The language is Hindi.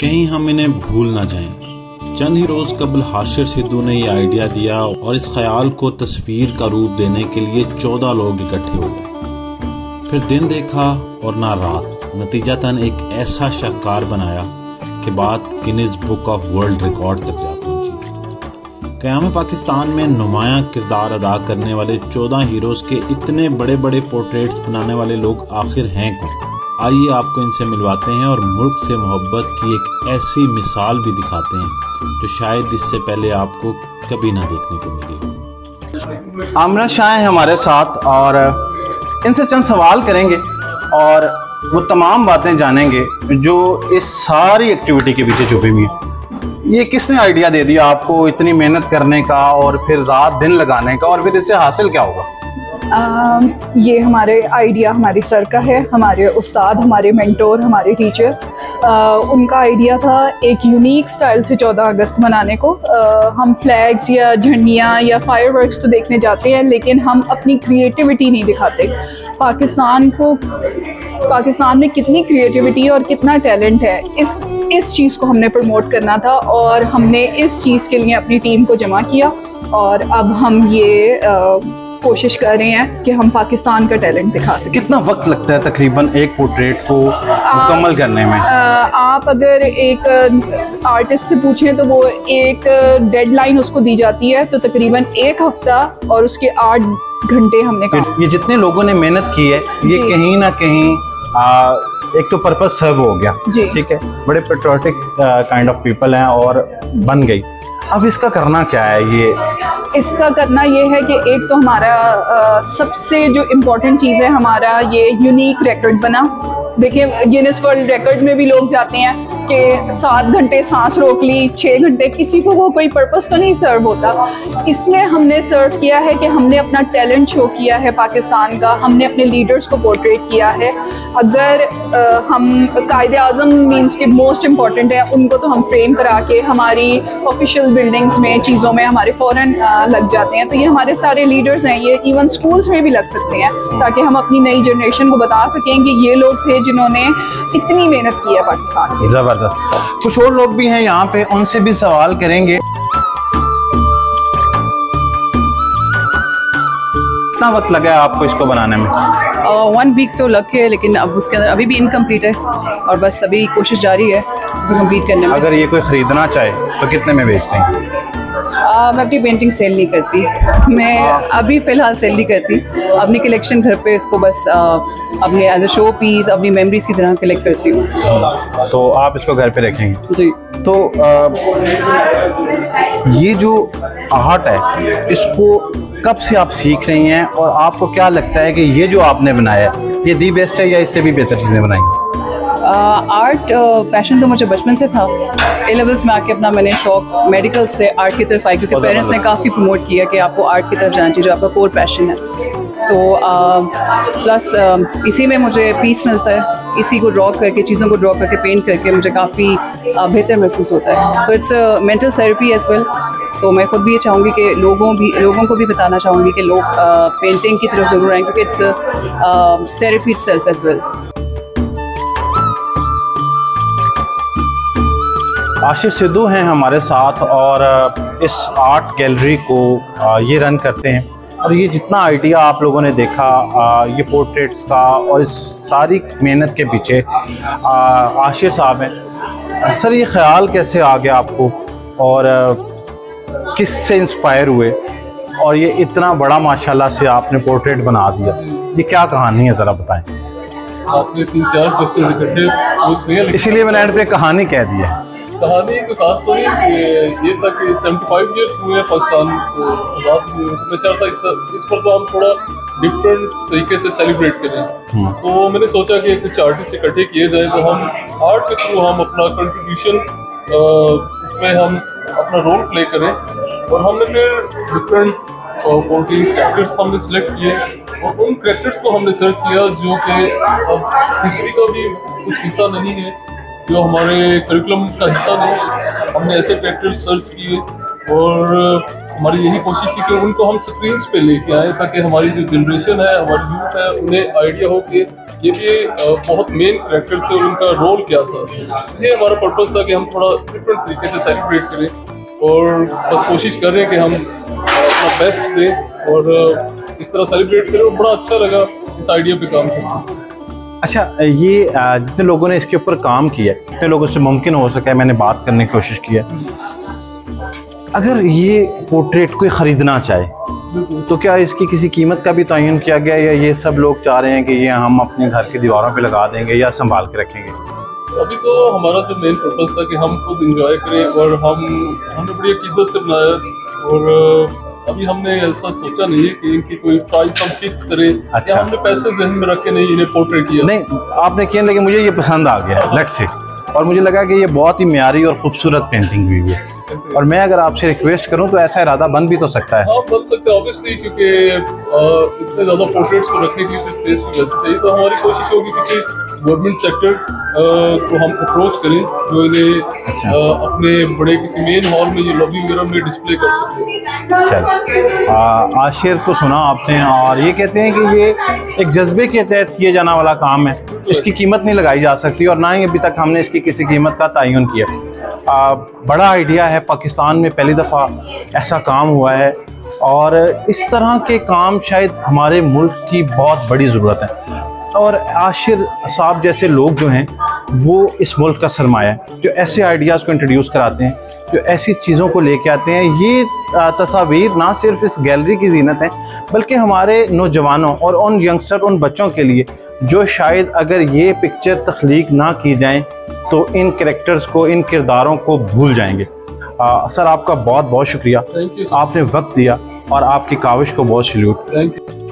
कहीं हम इन्हें भूल ना जाएँ। चंद ही रोज कबल हाशिर सिद्धू ने यह आइडिया दिया और इस ख्याल को तस्वीर का रूप देने के लिए चौदह लोग इकट्ठे हो गए। फिर दिन देखा और ना रात। नतीजतन एक ऐसा शाहकार बनाया कि बात Guinness book of world record तक जा पहुँची। क्याम पाकिस्तान में नुमाया किरदार अदा करने वाले चौदह हीरोज के इतने बड़े बड़े पोर्ट्रेट्स बनाने वाले लोग आखिर हैं कौन? आइए आपको इनसे मिलवाते हैं और मुल्क से मोहब्बत की एक ऐसी मिसाल भी दिखाते हैं, जो शायद इससे पहले आपको कभी ना देखने को मिली आमना शाह है हमारे साथ और इनसे चंद सवाल करेंगे और वो तमाम बातें जानेंगे, जो इस सारी एक्टिविटी के पीछे छुपी हुई है। ये किसने आइडिया दे दिया आपको इतनी मेहनत करने का और फिर रात दिन लगाने का और फिर इससे हासिल क्या होगा? आ, ये हमारे आइडिया हमारे सर का है हमारे उस्ताद हमारे मेंटोर हमारे टीचर आ, उनका आइडिया था एक यूनिक स्टाइल से 14 अगस्त मनाने को। आ, हम फ्लैग्स या झंडियाँ या फायरवर्क्स तो देखने जाते हैं लेकिन हम अपनी क्रिएटिविटी नहीं दिखाते। पाकिस्तान को पाकिस्तान में कितनी क्रिएटिविटी और कितना टैलेंट है इस इस चीज़ को हमने प्रमोट करना था और हमने इस चीज़ के लिए अपनी टीम को जमा किया। और अब हम ये आ, कोशिश कर रहे हैं कि हम पाकिस्तान का टैलेंट दिखा सकें। कितना वक्त लगता है तकरीबन एक पोर्ट्रेट को मुकम्मल करने में? आ, आप अगर एक आर्टिस्ट से पूछें तो वो एक डेडलाइन उसको दी जाती है तो तकरीबन एक हफ़्ता और उसके आठ घंटे हमने ये जितने लोगों ने मेहनत की है ये कहीं ना कहीं आ, एक तो पर्पज सर्व हो गया। ठीक है? बड़े पेट्रोटिक काइंड ऑफ़ पीपल हैं और बन गई। अब इसका करना क्या है ये? इसका करना ये है कि एक तो हमारा आ, सबसे जो इम्पोर्टेंट चीज़ है हमारा ये यूनिक रिकॉर्ड बना। देखिए गिनेस वर्ल्ड रिकॉर्ड में भी लोग जाते हैं कि सात घंटे सांस रोक ली छः घंटे किसी को वो कोई पर्पस तो नहीं सर्व होता। इसमें हमने सर्व किया है कि हमने अपना टैलेंट शो किया है पाकिस्तान का हमने अपने लीडर्स को पोर्ट्रेट किया है। अगर हम कायद अज़म मीन्स के मोस्ट इंपॉर्टेंट है, उनको तो हम फ्रेम करा के हमारी ऑफिशियल बिल्डिंग्स में, चीज़ों में हमारे फ़ौरन लग जाते हैं। तो ये हमारे सारे लीडर्स हैं, ये इवन स्कूल्स में भी लग सकते हैं, ताकि हम अपनी नई जनरेशन को बता सकें कि ये लोग थे जिन्होंने इतनी मेहनत की है पाकिस्तान ज़बरदस्त। कुछ और लोग भी हैं यहाँ पे, उनसे भी सवाल करेंगे। कितना वक्त लगा है आपको इसको बनाने में? वन uh, वीक तो लग के लेकिन अब उसके अंदर अभी भी इनकम्प्लीट है और बस अभी कोशिश जारी है उसे कंप्लीट करने में। अगर ये कोई ख़रीदना चाहे तो कितने में बेचते हैं? Uh, मैं अपनी पेंटिंग सेल नहीं करती। मैं अभी फ़िलहाल सेल नहीं करती। अपनी कलेक्शन घर पे इसको बस uh, अपने एज ए शो पीस अपनी मेमोरीज की तरह कलेक्ट करती हूँ। तो आप इसको घर पे रखेंगे? जी। तो आ, ये जो आर्ट है इसको कब से आप सीख रही हैं और आपको क्या लगता है कि ये जो आपने बनाया है ये दी बेस्ट है या इससे भी बेहतर चीज़ें बनाई आर्ट पैशन तो मुझे बचपन से था। ए लेवल्स में आके अपना मैंने शौक मेडिकल से आर्ट की तरफ़ आई क्योंकि पेरेंट्स ने काफ़ी प्रमोट किया कि आपको आर्ट की तरफ़ जाना चाहिए जो आपका कोर पैशन है। तो प्लस इसी में मुझे पीस मिलता है। इसी को ड्रॉ करके चीज़ों को ड्रॉ करके पेंट करके मुझे काफ़ी बेहतर महसूस होता है। तो it's mental therapy as well तो मैं खुद भी ये चाहूँगी कि लोगों भी लोगों को भी बताना चाहूँगी कि लोग पेंटिंग की तरफ़ ज़रूर आएँ क्योंकि it's therapy itself as well Ashish Sidhu हैं हमारे साथ और इस आर्ट गैलरी को ये रन करते हैं। और ये जितना आइडिया आप लोगों ने देखा आ, ये पोर्ट्रेट्स का और इस सारी मेहनत के पीछे आशिर साहब हैं। सर ये ख्याल कैसे आ गया आपको? और किस से इंस्पायर हुए? और ये इतना बड़ा माशाल्लाह से आपने पोर्ट्रेट बना दिया। ये क्या कहानी है ज़रा बताएँ। आपने तीन चार क्वेश्चन इकट्ठे इसीलिए मैंने एंड पे कहानी कह दी है। कहानी को खास तो नहीं ये था कि सेवेंटी फाइव ईयर्स हुए हैं पाकिस्तान को आज़ाद हुए मैं चाहता इस, इस पर तो हम थोड़ा डिफरेंट तरीके से सेलिब्रेट करें। हम्म। तो मैंने सोचा कि कुछ आर्टिस्ट इकट्ठे किए जाए तो हम आर्ट के थ्रू हम अपना कंट्रीब्यूशन इसमें हम अपना रोल प्ले करें। और हमने फिर डिफरेंट फोर्टीन कैरेक्टर्स हमने सेलेक्ट किए और उन कैरेक्टर्स को हमने सर्च किया जो कि अब हिस्ट्री का भी कुछ हिस्सा नहीं है। जो हमारे करिकुलम का हिस्सा नहीं है हमने ऐसे कैरेक्टर सर्च किए और हमारी यही कोशिश थी कि उनको हम स्क्रीन पे लेके आए ताकि हमारी जो जनरेशन है, हमारी यूथ है, उन्हें आइडिया हो कि ये भी बहुत मेन करेक्टर से उनका रोल क्या था। ये हमारा पर्पज़ था कि हम थोड़ा डिफरेंट तरीके से सेलिब्रेट करें और बस कोशिश करें कि हम अपना बेस्ट दें और इस तरह सेलिब्रेट करें और बड़ा अच्छा लगा इस आइडिया पे काम करना अच्छा ये जितने लोगों ने इसके ऊपर काम किया है जितने लोगों से मुमकिन हो सका है मैंने बात करने की कोशिश की है। अगर ये पोर्ट्रेट कोई ख़रीदना चाहे तो क्या इसकी किसी कीमत का भी तयन किया गया या ये सब लोग चाह रहे हैं कि ये हम अपने घर की दीवारों पे लगा देंगे या संभाल के रखेंगे? अभी तो हमारा जो मेन पर्पज़ था कि हम खुद इंजॉय करें और हम, हमने बड़ी अकीदत से बनाया और अभी हमने ऐसा सोचा नहीं है कि इनकी कोई प्राइस हम फिक्स करें अच्छा। हमने पैसे जहन में रख के नहीं इन्हें पोर्ट्रेट किया। नहीं आपने किया लेकिन मुझे ये पसंद आ गया लेट्स से और मुझे लगा कि ये बहुत ही म्यारी और खूबसूरत पेंटिंग हुई है। और मैं अगर आपसे रिक्वेस्ट करूँ तो ऐसा इरादा बन भी तो सकता है। हाँ बन सकता है ऑब्वियसली क्योंकि इतने ज़्यादा पोर्ट्रेट्स को रखने के लिए स्पेस भी वैसे चाहिए तो हमारी कोशिश होगी किसी गवर्नमेंट सेक्टर को हम अप्रोच करें जो इन्हें अच्छा। अपने बड़े किसी मेन हॉल में ये लॉबी वगैरह में डिस्प्ले कर सकते सकें आशिर को सुना आपने और ये कहते हैं कि ये एक जज्बे के तहत किए जाने वाला काम है। इसकी कीमत नहीं लगाई जा सकती और ना ही अभी तक हमने इसकी किसी कीमत का तयन किया। आ, बड़ा आइडिया है पाकिस्तान में पहली दफ़ा ऐसा काम हुआ है और इस तरह के काम शायद हमारे मुल्क की बहुत बड़ी ज़रूरत है। और आशिर साहब जैसे लोग जो हैं वो इस मुल्क का सरमाया है। जो ऐसे आइडियाज़ को इंट्रोड्यूस कराते हैं जो ऐसी चीज़ों को लेके आते हैं ये तस्वीर ना सिर्फ़ इस गैलरी की जीनत है बल्कि हमारे नौजवानों और उन यंगस्टर उन बच्चों के लिए जो शायद अगर ये पिक्चर तख्लीक ना की जाए तो इन करेक्टर्स को इन किरदारों को भूल जाएँगे। आ, सर आपका बहुत बहुत शुक्रिया आपने वक्त दिया और आपकी काविश को बहुत सल्यूट थैंक यू